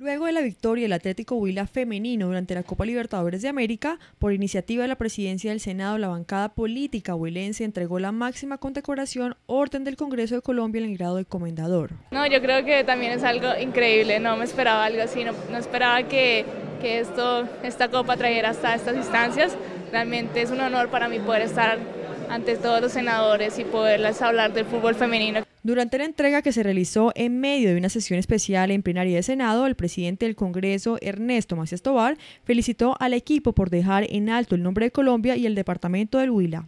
Luego de la victoria del Atlético Huila femenino durante la Copa Libertadores de América, por iniciativa de la presidencia del Senado, la bancada política huilense entregó la máxima condecoración Orden del Congreso de Colombia en el grado de comendador. No, yo creo que también es algo increíble, no me esperaba algo así, no, no esperaba que, que esto, esta copa trajera hasta estas instancias. Realmente es un honor para mí poder estar ante todos los senadores y poderles hablar del fútbol femenino. Durante la entrega que se realizó en medio de una sesión especial en plenaria de Senado, el presidente del Congreso, Ernesto Macías Tobar, felicitó al equipo por dejar en alto el nombre de Colombia y el departamento del Huila.